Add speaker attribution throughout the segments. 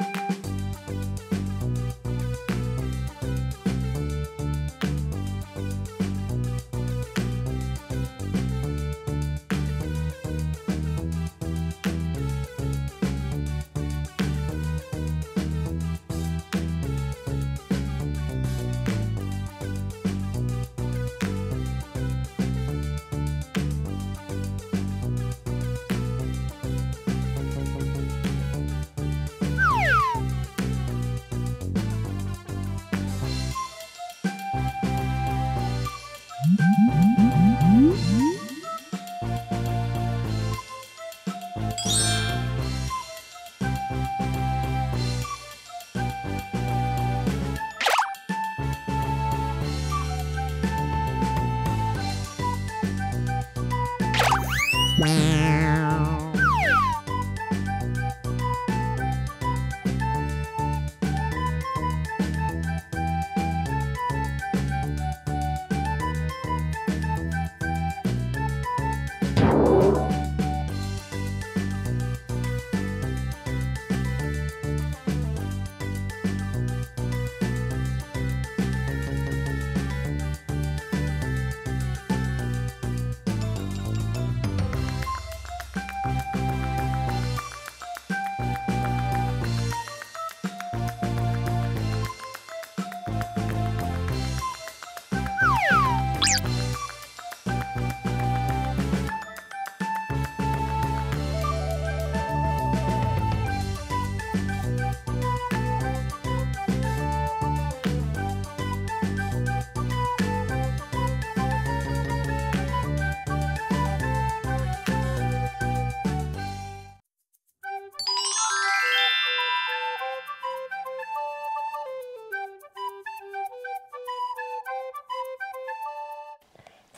Speaker 1: you Meow.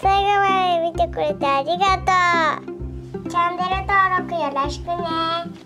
Speaker 1: 最後まで見てくれてありがとう。チャンネル登録よろしくね。